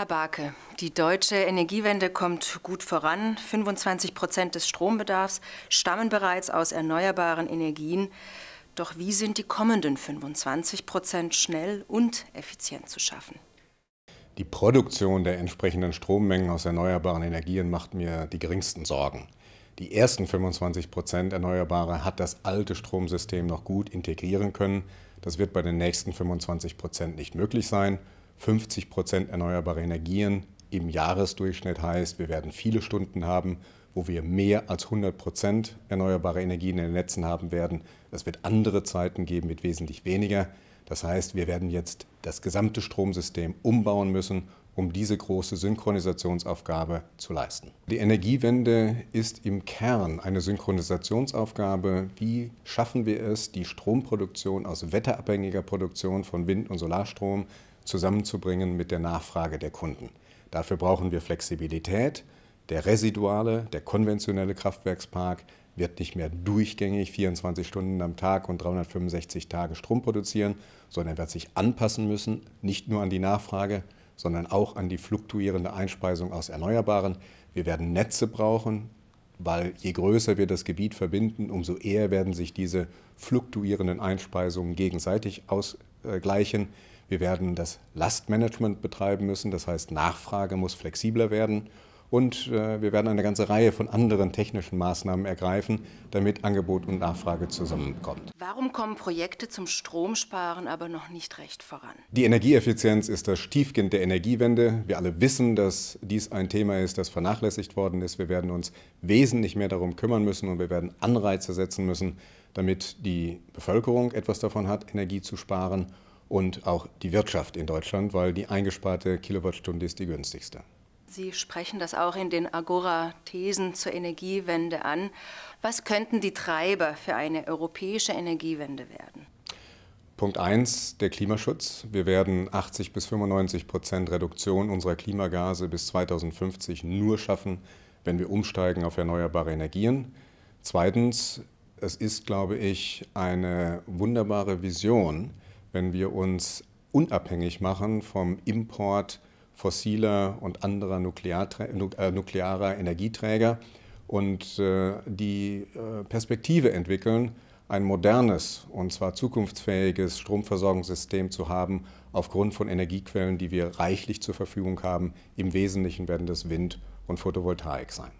Herr Barke, die deutsche Energiewende kommt gut voran. 25 Prozent des Strombedarfs stammen bereits aus erneuerbaren Energien. Doch wie sind die kommenden 25 Prozent schnell und effizient zu schaffen? Die Produktion der entsprechenden Strommengen aus erneuerbaren Energien macht mir die geringsten Sorgen. Die ersten 25 Prozent Erneuerbare hat das alte Stromsystem noch gut integrieren können. Das wird bei den nächsten 25 Prozent nicht möglich sein. 50 Prozent erneuerbare Energien im Jahresdurchschnitt heißt, wir werden viele Stunden haben, wo wir mehr als 100 Prozent erneuerbare Energien in den Netzen haben werden. Es wird andere Zeiten geben mit wesentlich weniger. Das heißt, wir werden jetzt das gesamte Stromsystem umbauen müssen, um diese große Synchronisationsaufgabe zu leisten. Die Energiewende ist im Kern eine Synchronisationsaufgabe. Wie schaffen wir es, die Stromproduktion aus wetterabhängiger Produktion von Wind- und Solarstrom zusammenzubringen mit der Nachfrage der Kunden. Dafür brauchen wir Flexibilität. Der residuale, der konventionelle Kraftwerkspark wird nicht mehr durchgängig 24 Stunden am Tag und 365 Tage Strom produzieren, sondern wird sich anpassen müssen, nicht nur an die Nachfrage, sondern auch an die fluktuierende Einspeisung aus Erneuerbaren. Wir werden Netze brauchen, weil je größer wir das Gebiet verbinden, umso eher werden sich diese fluktuierenden Einspeisungen gegenseitig ausgleichen. Wir werden das Lastmanagement betreiben müssen, das heißt Nachfrage muss flexibler werden. Und äh, wir werden eine ganze Reihe von anderen technischen Maßnahmen ergreifen, damit Angebot und Nachfrage zusammenkommt. Warum kommen Projekte zum Stromsparen aber noch nicht recht voran? Die Energieeffizienz ist das Stiefkind der Energiewende. Wir alle wissen, dass dies ein Thema ist, das vernachlässigt worden ist. Wir werden uns wesentlich mehr darum kümmern müssen und wir werden Anreize setzen müssen, damit die Bevölkerung etwas davon hat, Energie zu sparen und auch die Wirtschaft in Deutschland, weil die eingesparte Kilowattstunde ist die günstigste. Sie sprechen das auch in den Agora-Thesen zur Energiewende an. Was könnten die Treiber für eine europäische Energiewende werden? Punkt 1, der Klimaschutz. Wir werden 80 bis 95 Prozent Reduktion unserer Klimagase bis 2050 nur schaffen, wenn wir umsteigen auf erneuerbare Energien. Zweitens, es ist, glaube ich, eine wunderbare Vision, wenn wir uns unabhängig machen vom Import fossiler und anderer äh, nuklearer Energieträger und äh, die äh, Perspektive entwickeln, ein modernes und zwar zukunftsfähiges Stromversorgungssystem zu haben, aufgrund von Energiequellen, die wir reichlich zur Verfügung haben. Im Wesentlichen werden das Wind und Photovoltaik sein.